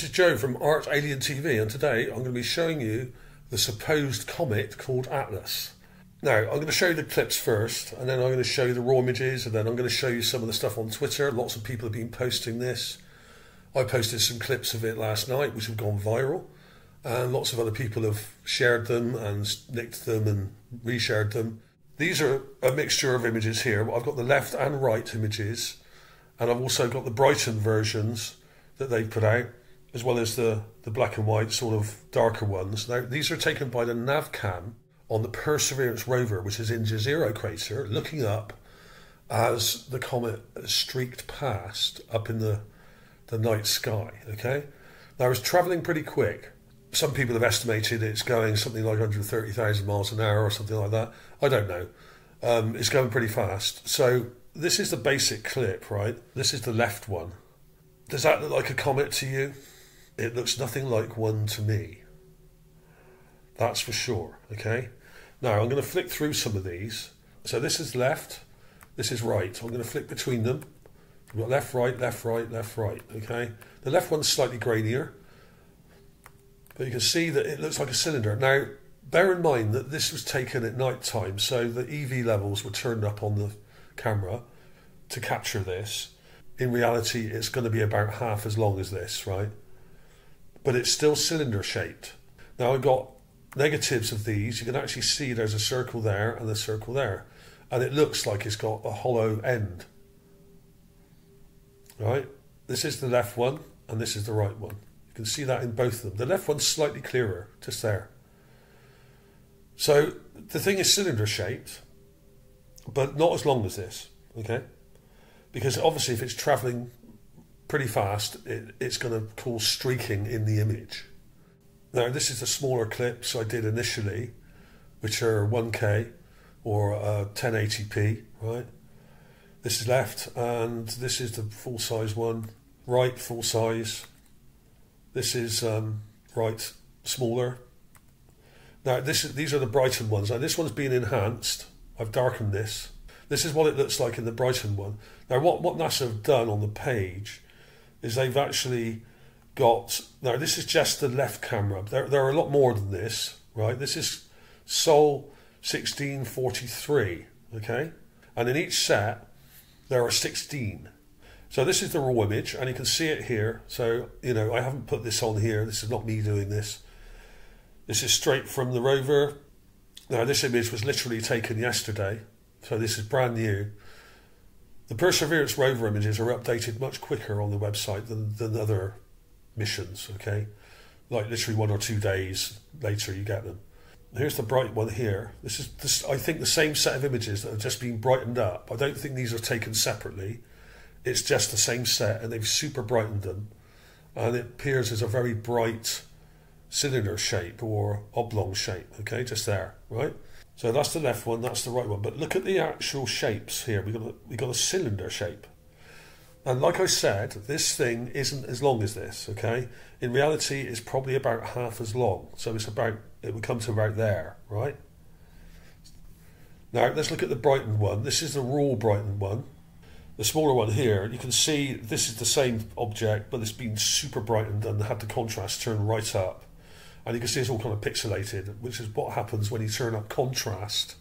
This is Joe from Art Alien TV, and today I'm going to be showing you the supposed comet called Atlas. Now, I'm going to show you the clips first, and then I'm going to show you the raw images, and then I'm going to show you some of the stuff on Twitter. Lots of people have been posting this. I posted some clips of it last night, which have gone viral, and lots of other people have shared them and nicked them and reshared them. These are a mixture of images here. I've got the left and right images, and I've also got the Brighton versions that they've put out as well as the, the black and white sort of darker ones. Now, these are taken by the NavCam on the Perseverance rover, which is in Jezero crater, looking up as the comet streaked past up in the, the night sky. Okay, now it's travelling pretty quick. Some people have estimated it's going something like 130,000 miles an hour or something like that. I don't know. Um, it's going pretty fast. So this is the basic clip, right? This is the left one. Does that look like a comet to you? It looks nothing like one to me. That's for sure. Okay. Now I'm going to flick through some of these. So this is left, this is right. I'm going to flick between them. We've got left, right, left, right, left, right. Okay. The left one's slightly grainier, but you can see that it looks like a cylinder. Now, bear in mind that this was taken at night time, so the EV levels were turned up on the camera to capture this. In reality, it's going to be about half as long as this, right? But it's still cylinder shaped. Now I've got negatives of these. You can actually see there's a circle there and a circle there. And it looks like it's got a hollow end. Right? This is the left one and this is the right one. You can see that in both of them. The left one's slightly clearer, just there. So the thing is cylinder shaped, but not as long as this. Okay? Because obviously if it's travelling pretty fast, it, it's going to cause streaking in the image. Now, this is the smaller clips I did initially, which are 1K or uh, 1080p, right? This is left, and this is the full size one. Right, full size. This is um, right, smaller. Now, this is, these are the Brighton ones. Now, this one's been enhanced. I've darkened this. This is what it looks like in the Brighton one. Now, what, what NASA have done on the page is they've actually got now this is just the left camera. There, there are a lot more than this, right? This is Sol 1643, okay? And in each set there are 16. So this is the raw image, and you can see it here. So you know I haven't put this on here. This is not me doing this. This is straight from the rover. Now this image was literally taken yesterday, so this is brand new. The Perseverance rover images are updated much quicker on the website than, than other missions, okay? Like literally one or two days later you get them. Here's the bright one here. This is, this, I think, the same set of images that have just been brightened up. I don't think these are taken separately. It's just the same set, and they've super brightened them. And it appears as a very bright cylinder shape or oblong shape, okay, just there, right? So that's the left one, that's the right one. But look at the actual shapes here. We've got a, we got a cylinder shape. And like I said, this thing isn't as long as this, okay? In reality, it's probably about half as long. So it's about, it would come to about there, right? Now, let's look at the Brighton one. This is the raw Brighton one. The smaller one here, you can see this is the same object, but it's been super brightened and had the contrast turned right up and you can see it's all kind of pixelated, which is what happens when you turn up contrast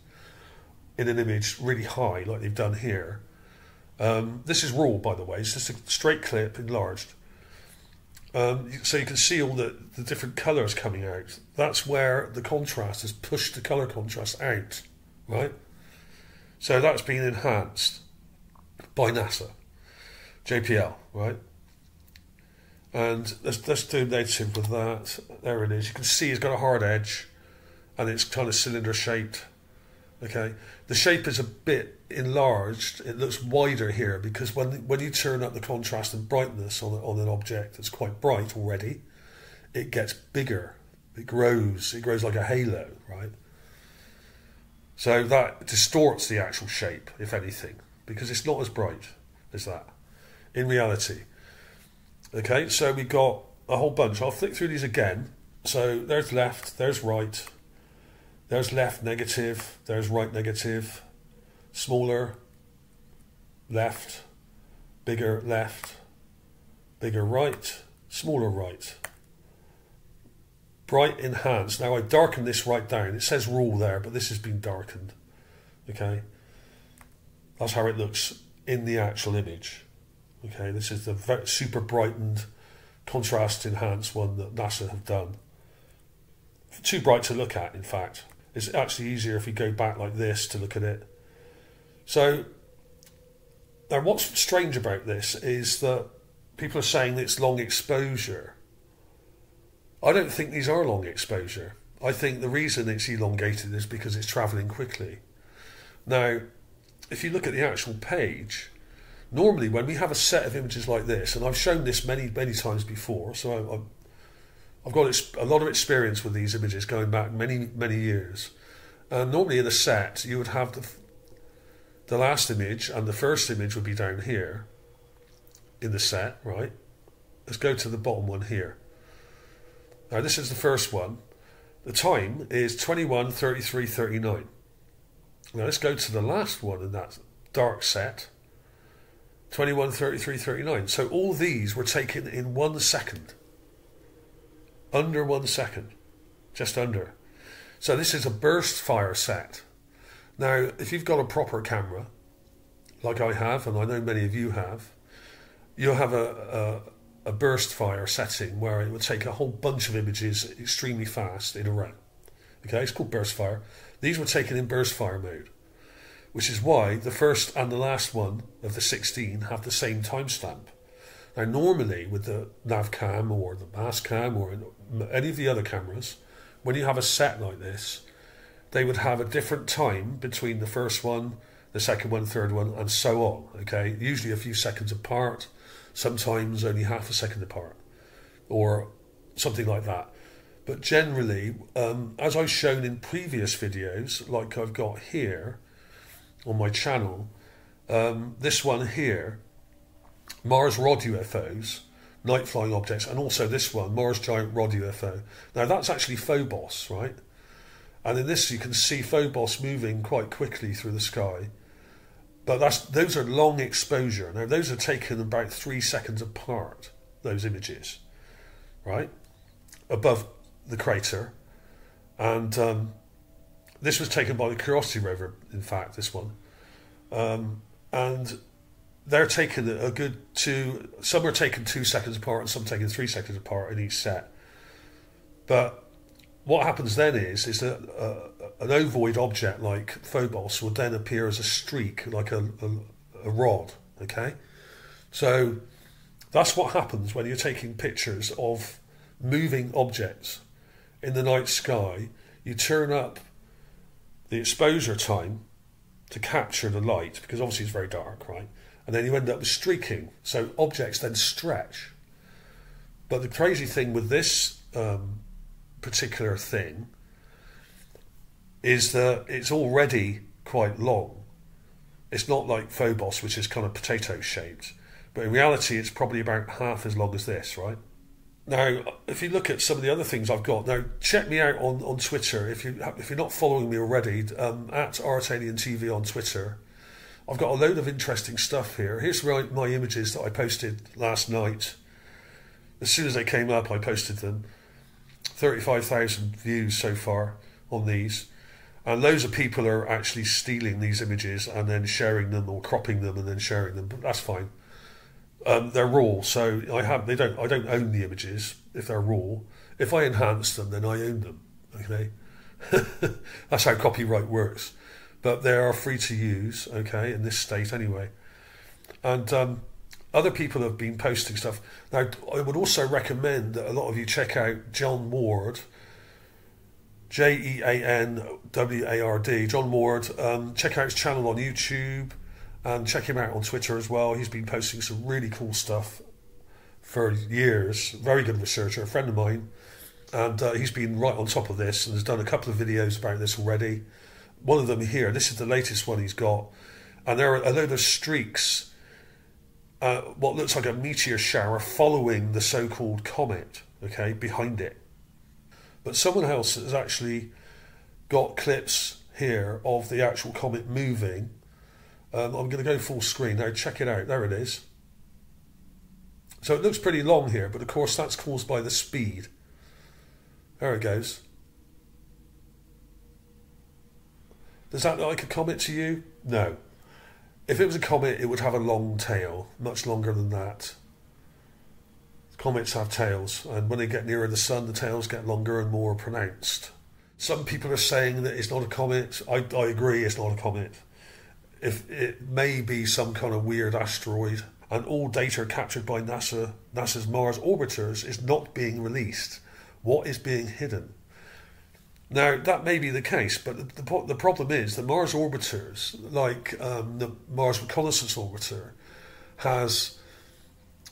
in an image really high, like they've done here. Um, this is raw, by the way. It's just a straight clip enlarged. Um, so you can see all the, the different colours coming out. That's where the contrast has pushed the colour contrast out, right? So that's been enhanced by NASA, JPL, right? And let's, let's do native with that. There it is. You can see it's got a hard edge and it's kind of cylinder shaped. Okay, the shape is a bit enlarged. It looks wider here because when when you turn up the contrast and brightness on on an object that's quite bright already, it gets bigger. It grows. It grows like a halo, right? So that distorts the actual shape, if anything, because it's not as bright as that in reality. Okay, so we got a whole bunch. I'll flick through these again. So there's left, there's right, there's left negative, there's right negative, smaller, left, bigger left, bigger right, smaller right. Bright enhanced. Now I darken this right down. It says rule there, but this has been darkened. Okay. That's how it looks in the actual image. Okay, this is the super brightened, contrast enhanced one that NASA have done. Too bright to look at, in fact. It's actually easier if you go back like this to look at it. So, now what's strange about this is that people are saying it's long exposure. I don't think these are long exposure. I think the reason it's elongated is because it's travelling quickly. Now, if you look at the actual page, normally when we have a set of images like this, and I've shown this many, many times before, so I, I've got a lot of experience with these images going back many, many years. And normally in a set, you would have the, the last image and the first image would be down here in the set, right? Let's go to the bottom one here. Now, this is the first one. The time is 21, 33, 39. Now, let's go to the last one in that dark set 21, 33, 39. So all these were taken in one second. Under one second. Just under. So this is a burst fire set. Now, if you've got a proper camera, like I have, and I know many of you have, you'll have a, a, a burst fire setting where it will take a whole bunch of images extremely fast in a row. Okay, it's called burst fire. These were taken in burst fire mode which is why the first and the last one of the 16 have the same timestamp. Now, normally with the Navcam or the Mastcam or any of the other cameras, when you have a set like this, they would have a different time between the first one, the second one, third one, and so on. Okay, usually a few seconds apart, sometimes only half a second apart, or something like that. But generally, um, as I've shown in previous videos, like I've got here, on my channel, um, this one here, Mars Rod UFOs, night flying objects, and also this one, Mars Giant Rod UFO. Now that's actually Phobos, right? And in this you can see Phobos moving quite quickly through the sky. But that's those are long exposure. Now those are taken about three seconds apart, those images, right? Above the crater. And um, this was taken by the Curiosity rover, in fact, this one. Um, and they're taken a good two, some are taken two seconds apart and some taken three seconds apart in each set. But what happens then is is that uh, an ovoid object like Phobos will then appear as a streak, like a, a, a rod. Okay, so that's what happens when you're taking pictures of moving objects in the night sky. You turn up the exposure time to capture the light because obviously it's very dark, right? And then you end up with streaking. So objects then stretch. But the crazy thing with this um, particular thing is that it's already quite long. It's not like Phobos, which is kind of potato shaped. But in reality, it's probably about half as long as this, right? Now, if you look at some of the other things I've got, now check me out on, on Twitter if you if you're not following me already um, at Art Alien TV on Twitter. I've got a load of interesting stuff here. Here's my, my images that I posted last night. As soon as they came up, I posted them. Thirty-five thousand views so far on these, and loads of people are actually stealing these images and then sharing them or cropping them and then sharing them. But that's fine. Um, they're raw, so I have they don't I don't own the images if they're raw. If I enhance them, then I own them. Okay, that's how copyright works. But they are free to use. Okay, in this state anyway, and um, other people have been posting stuff. Now, I would also recommend that a lot of you check out Jean Ward. J E A N W A R D, Jean Ward. Um, check out his channel on YouTube and check him out on Twitter as well. He's been posting some really cool stuff for years. Very good researcher, a friend of mine, and uh, he's been right on top of this and has done a couple of videos about this already. One of them here. This is the latest one he's got, and there are a load of streaks. Uh, what looks like a meteor shower following the so-called comet. Okay, behind it. But someone else has actually got clips here of the actual comet moving um, I'm going to go full screen now. Check it out. There it is. So it looks pretty long here, but of course that's caused by the speed. There it goes. Does that look like a comet to you? No. If it was a comet, it would have a long tail, much longer than that. Comets have tails, and when they get nearer the sun, the tails get longer and more pronounced. Some people are saying that it's not a comet. I, I agree, it's not a comet. If it may be some kind of weird asteroid, and all data captured by NASA, NASA's Mars orbiters is not being released. What is being hidden? Now, that may be the case, but the, the, the problem is the Mars orbiters, like um, the Mars Reconnaissance Orbiter, has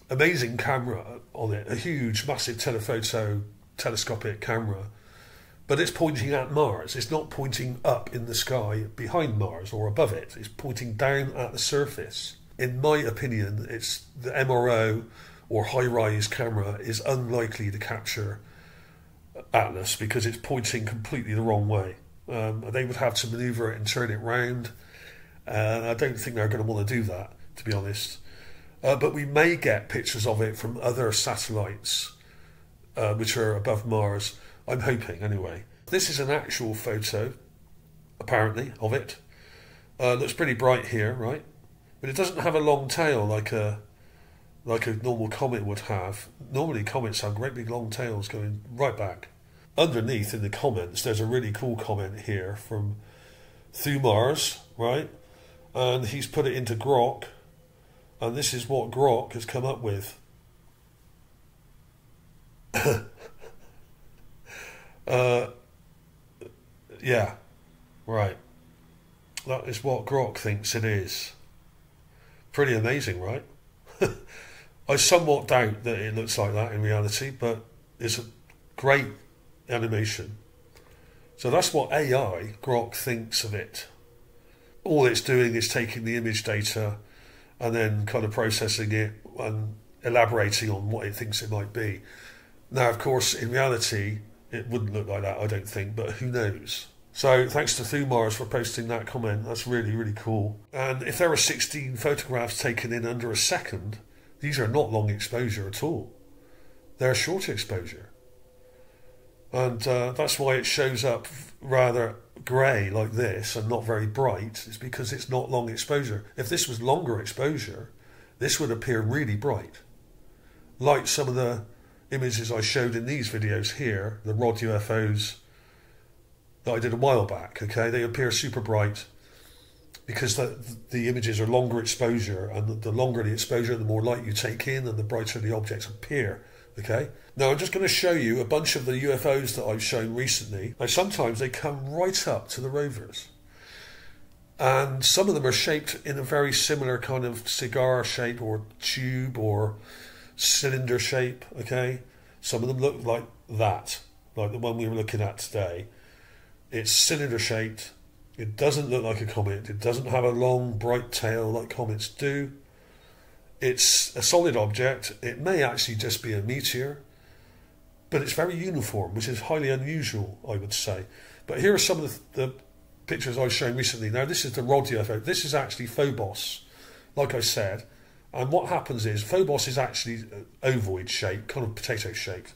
amazing camera on it, a huge, massive telephoto telescopic camera, but it's pointing at Mars. It's not pointing up in the sky behind Mars or above it. It's pointing down at the surface. In my opinion, it's the MRO or HiRISE camera is unlikely to capture Atlas because it's pointing completely the wrong way. Um, they would have to maneuver it and turn it round, and I don't think they're going to want to do that, to be honest. Uh, but we may get pictures of it from other satellites uh, which are above Mars. I'm hoping, anyway. This is an actual photo, apparently, of it. Uh, looks pretty bright here, right? But it doesn't have a long tail like a like a normal comet would have. Normally, comets have great big long tails going right back. Underneath in the comments, there's a really cool comment here from Thumars, right? And he's put it into Grok and this is what Grok has come up with. uh, yeah, right. That is what Grok thinks it is. Pretty amazing, right? I somewhat doubt that it looks like that in reality, but it's a great animation. So that's what AI, Grok, thinks of it. All it's doing is taking the image data and then kind of processing it and elaborating on what it thinks it might be. Now, of course, in reality, it wouldn't look like that, I don't think, but who knows? So, thanks to Thumars for posting that comment. That's really, really cool. And if there are 16 photographs taken in under a second, these are not long exposure at all. They're short exposure. And uh, that's why it shows up rather grey like this and not very bright is because it's not long exposure. If this was longer exposure, this would appear really bright. Like some of the images I showed in these videos here, the rod UFOs that I did a while back, okay? They appear super bright because the, the images are longer exposure and the longer the exposure, the more light you take in and the brighter the objects appear. Okay. Now I'm just going to show you a bunch of the UFOs that I've shown recently. Now sometimes they come right up to the rovers. And some of them are shaped in a very similar kind of cigar shape or tube or cylinder shape, okay? Some of them look like that, like the one we were looking at today. It's cylinder shaped. It doesn't look like a comet. It doesn't have a long, bright tail like comets do. It's a solid object. It may actually just be a meteor, but it's very uniform, which is highly unusual, I would say. But here are some of the, the pictures I've shown recently. Now, this is the Rod. This is actually Phobos, like I said. And what happens is Phobos is actually uh, ovoid shaped, kind of potato shaped.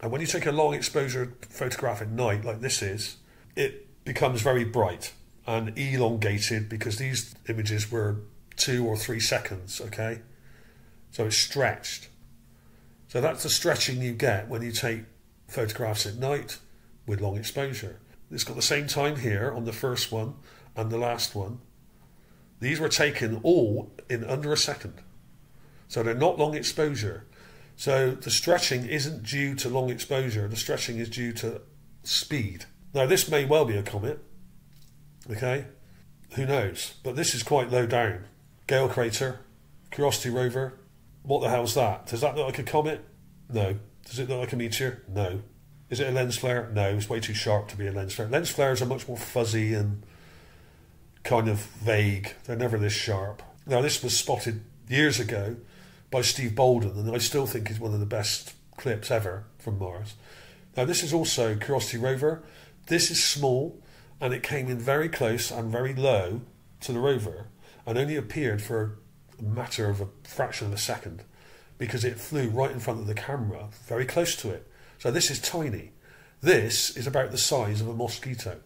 And when you take a long exposure photograph at night, like this is, it becomes very bright and elongated because these images were two or three seconds, okay? So it's stretched. So that's the stretching you get when you take photographs at night with long exposure. It's got the same time here on the first one and the last one. These were taken all in under a second. So they're not long exposure. So the stretching isn't due to long exposure, the stretching is due to speed. Now, this may well be a comet, okay? Who knows? But this is quite low down. Gale Crater, Curiosity rover. What the hell's that? Does that look like a comet? No. Does it look like a meteor? No. Is it a lens flare? No, it's way too sharp to be a lens flare. Lens flares are much more fuzzy and kind of vague. They're never this sharp. Now, this was spotted years ago by Steve Bolden, and I still think is one of the best clips ever from Mars. Now, this is also Curiosity rover. This is small, and it came in very close and very low to the rover and only appeared for a matter of a fraction of a second because it flew right in front of the camera, very close to it. So this is tiny. This is about the size of a mosquito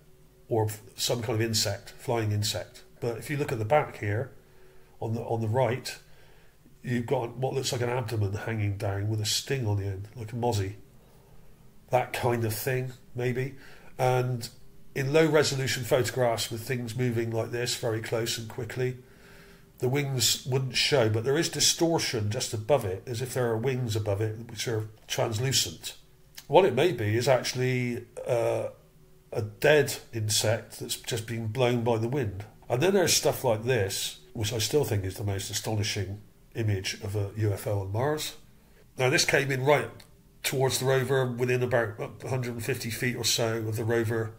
or some kind of insect, flying insect. But if you look at the back here, on the on the right, you've got what looks like an abdomen hanging down with a sting on the end, like a mozzie. That kind of thing, maybe. And in low resolution photographs with things moving like this very close and quickly, the wings wouldn't show, but there is distortion just above it, as if there are wings above it which are translucent. What it may be is actually uh, a dead insect that's just been blown by the wind. And then there's stuff like this, which I still think is the most astonishing image of a UFO on Mars. Now, this came in right towards the rover within about 150 feet or so of the rover.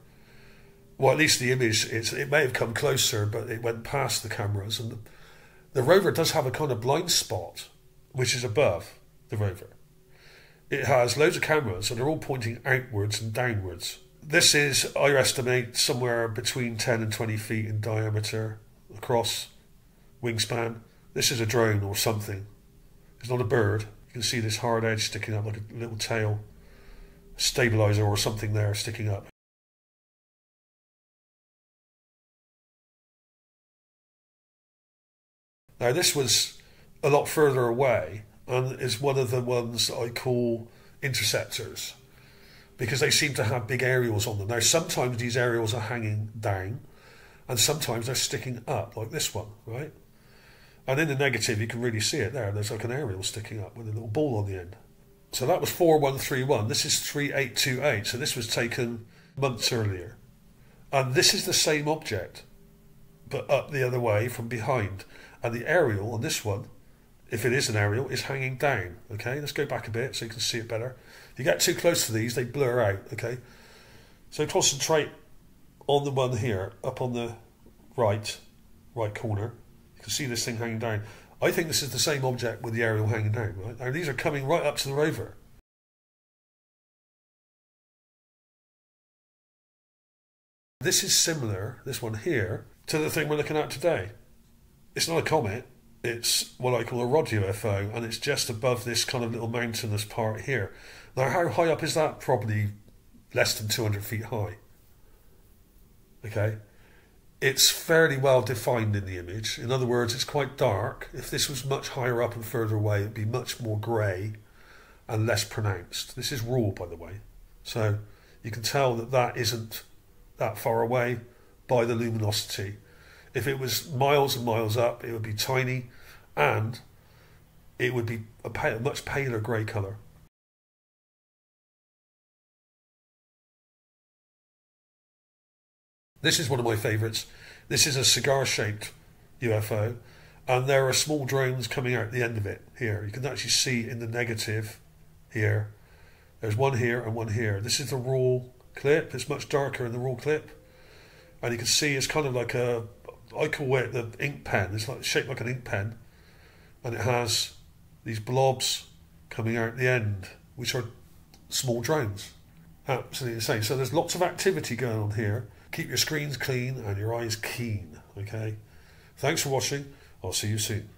Well, at least the image, it may have come closer, but it went past the cameras. And the, the rover does have a kind of blind spot, which is above the rover. It has loads of cameras, and they're all pointing outwards and downwards. This is, I estimate, somewhere between 10 and 20 feet in diameter across wingspan. This is a drone or something. It's not a bird. You can see this hard edge sticking up like a little tail, stabilizer or something there sticking up. Now, this was a lot further away and is one of the ones I call interceptors because they seem to have big aerials on them. Now, sometimes these aerials are hanging down and sometimes they're sticking up, like this one, right? And in the negative, you can really see it there. There's like an aerial sticking up with a little ball on the end. So that was 4131. This is 3828. So this was taken months earlier. And this is the same object, but up the other way from behind. And the aerial on this one, if it is an aerial, is hanging down. Okay, let's go back a bit so you can see it better. You get too close to these, they blur out. Okay, so concentrate on the one here, up on the right, right corner. You can see this thing hanging down. I think this is the same object with the aerial hanging down. Right now, these are coming right up to the rover. This is similar, this one here, to the thing we're looking at today it's not a comet. It's what I call a rod UFO, and it's just above this kind of little mountainous part here. Now, how high up is that? Probably less than 200 feet high. Okay? It's fairly well defined in the image. In other words, it's quite dark. If this was much higher up and further away, it'd be much more grey and less pronounced. This is raw, by the way. So you can tell that that isn't that far away by the luminosity. If it was miles and miles up, it would be tiny and it would be a pale, much paler grey colour. This is one of my favourites. This is a cigar shaped UFO, and there are small drones coming out the end of it here. You can actually see in the negative here. There's one here and one here. This is the raw clip. It's much darker in the raw clip. And you can see it's kind of like a I call it the ink pen. It's like shaped like an ink pen, and it has these blobs coming out at the end, which are small drones. Absolutely insane. So there's lots of activity going on here. Keep your screens clean and your eyes keen. Okay. Thanks for watching. I'll see you soon.